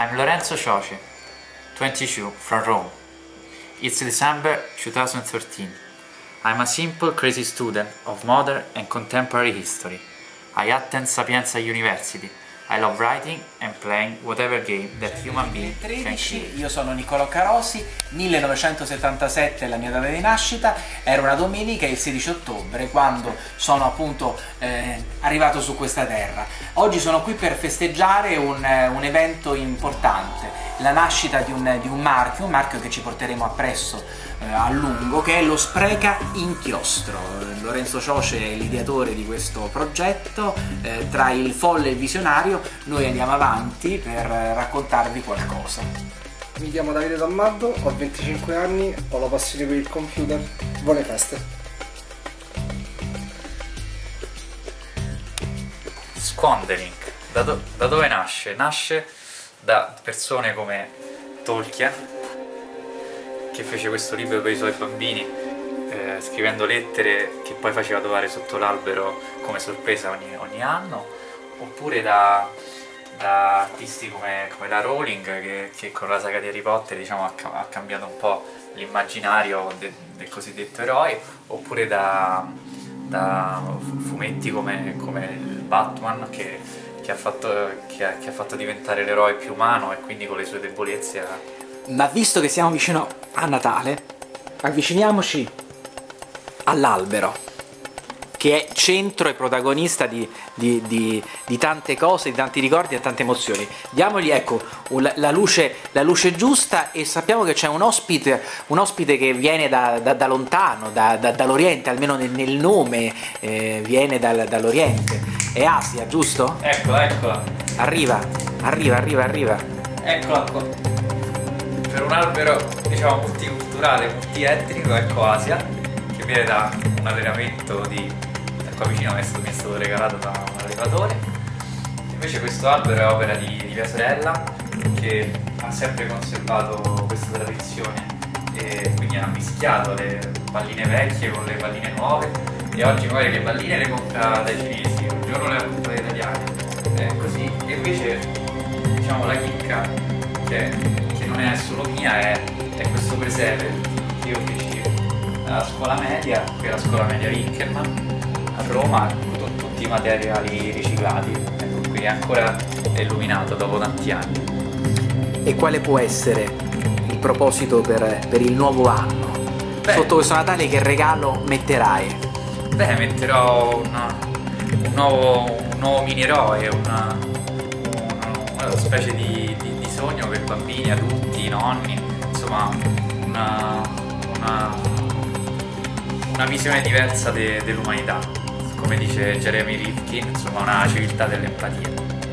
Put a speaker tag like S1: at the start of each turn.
S1: I'm Lorenzo Cioce, 22, from Rome. It's December 2013. I'm a simple, crazy student of modern and contemporary history. I attend Sapienza University. I love writing and playing whatever game that human being can
S2: 13,
S1: create.
S2: io sono Niccolò Carosi, 1977 è la mia data di nascita, era una domenica, il 16 ottobre, quando sono appunto eh, arrivato su questa terra. Oggi sono qui per festeggiare un, eh, un evento importante, la nascita di un, di un marchio, un marchio che ci porteremo appresso eh, a lungo, che è lo Spreca Inchiostro. Lorenzo Cioce è l'ideatore di questo progetto, eh, tra il folle e il visionario noi andiamo avanti per eh, raccontarvi qualcosa.
S3: Mi chiamo Davide Dammardo, ho 25 anni, ho la passione per il computer. Buone feste.
S1: Squandering, da, do- da dove nasce? Nasce da persone come Tolkien, che fece questo libro per i suoi bambini, eh, scrivendo lettere che poi faceva trovare sotto l'albero come sorpresa ogni, ogni anno, oppure da, da artisti come, come la Rowling, che, che con la saga di Harry Potter diciamo, ha, ha cambiato un po' l'immaginario de- del cosiddetto eroe, oppure da, da fumetti come, come il Batman che, che ha fatto, che ha- che ha fatto diventare l'eroe più umano e quindi con le sue debolezze ha,
S2: Ma visto che siamo vicino a Natale, avviciniamoci all'albero, che è centro e protagonista di, di- di- di tante cose, di tanti ricordi e tante emozioni. Diamogli ecco la, luce, la luce giusta e sappiamo che c'è un ospite, un ospite che viene da, da- da lontano, da- da- dall'Oriente, almeno nel, nel nome eh, viene dal- dall'Oriente. È Asia, giusto?
S1: Eccola, eccola,
S2: Arriva, arriva, arriva, arriva.
S1: eccola qua. Per un albero diciamo multiculturale, multietnico, ecco Asia, che viene da un allenamento di... qua vicino mi è stato, mi è stato regalato da un allenatore. Invece questo albero è opera di, di mia sorella che ha sempre conservato questa tradizione e quindi ha mischiato le palline vecchie con le palline nuove e oggi magari le palline le compra dai cinesi, un giorno le ha comprate italiani. È così. E invece diciamo la chicca che, che non è solo mia è, è questo presepe che io feci alla scuola media, che è la scuola media Winkelmann a Roma con tutti i materiali riciclati. Ecco qui è ancora illuminato dopo tanti anni.
S2: E quale può essere il proposito per, per il nuovo anno?
S1: Beh.
S2: Sotto questo Natale che regalo metterai?
S1: Beh, metterò una- un, nuovo, un nuovo mini eroe, una, una- una specie di, di- di sogno per bambini, adulti, nonni, insomma una, una, una visione diversa de- dell'umanità, come dice Jeremy Rifkin, insomma una civiltà dell'empatia.